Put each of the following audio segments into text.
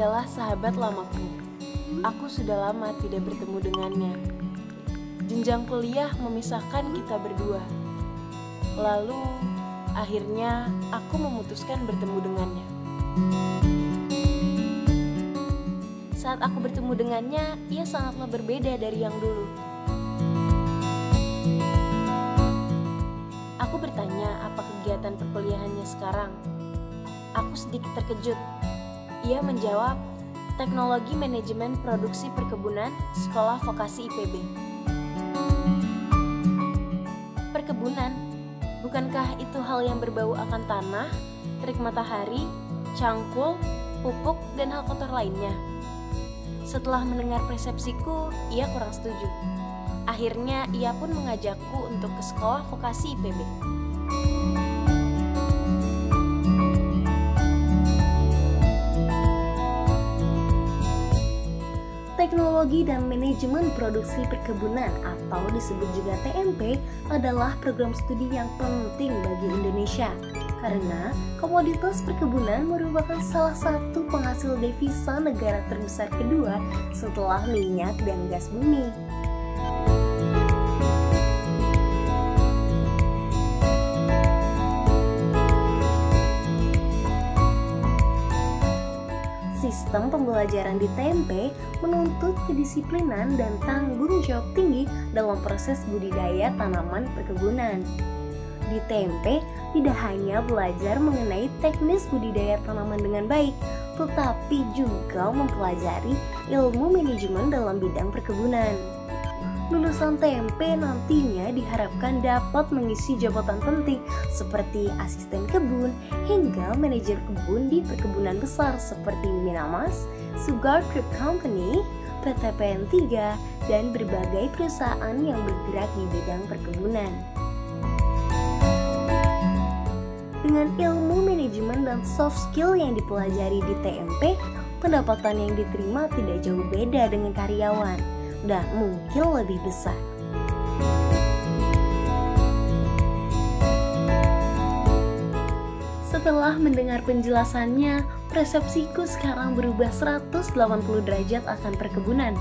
adalah sahabat lamaku. Aku sudah lama tidak bertemu dengannya. Jenjang kuliah memisahkan kita berdua. Lalu, akhirnya aku memutuskan bertemu dengannya. Saat aku bertemu dengannya, ia sangatlah berbeda dari yang dulu. Aku bertanya apa kegiatan perkuliahannya sekarang. Aku sedikit terkejut. Ia menjawab, Teknologi Manajemen Produksi Perkebunan Sekolah Vokasi IPB. Perkebunan, bukankah itu hal yang berbau akan tanah, terik matahari, cangkul, pupuk, dan hal kotor lainnya? Setelah mendengar persepsiku, ia kurang setuju. Akhirnya ia pun mengajakku untuk ke sekolah vokasi IPB. Teknologi dan Manajemen Produksi Perkebunan atau disebut juga TMP adalah program studi yang penting bagi Indonesia karena komoditas perkebunan merupakan salah satu penghasil devisa negara terbesar kedua setelah minyak dan gas bumi. Sistem pembelajaran di TMP menuntut kedisiplinan dan tanggung jawab tinggi dalam proses budidaya tanaman perkebunan. Di TMP tidak hanya belajar mengenai teknis budidaya tanaman dengan baik, tetapi juga mempelajari ilmu manajemen dalam bidang perkebunan lulusan TMP nantinya diharapkan dapat mengisi jabatan penting seperti asisten kebun hingga manajer kebun di perkebunan besar seperti Minamas, Sugar Creep Company, PTPN 3, dan berbagai perusahaan yang bergerak di bidang perkebunan. Dengan ilmu manajemen dan soft skill yang dipelajari di TMP, pendapatan yang diterima tidak jauh beda dengan karyawan dan mungkin lebih besar. Setelah mendengar penjelasannya, persepsiku sekarang berubah 180 derajat akan perkebunan.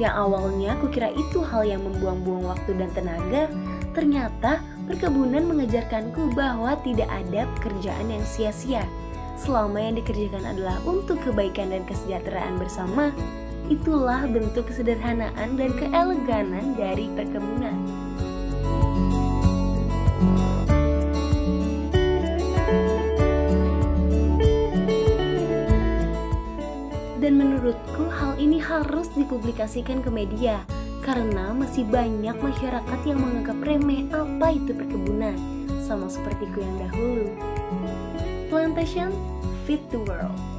Yang awalnya kukira itu hal yang membuang-buang waktu dan tenaga, ternyata perkebunan mengajarkanku bahwa tidak ada pekerjaan yang sia-sia. Selama yang dikerjakan adalah untuk kebaikan dan kesejahteraan bersama, Itulah bentuk kesederhanaan dan keeleganan dari perkebunan. Dan menurutku hal ini harus dipublikasikan ke media karena masih banyak masyarakat yang menganggap remeh apa itu perkebunan, sama sepertiku yang dahulu. Plantation Fit the World